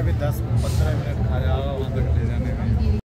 अभी दस पंद्रह मिनट आ जाओ वहाँ तक ले जाना।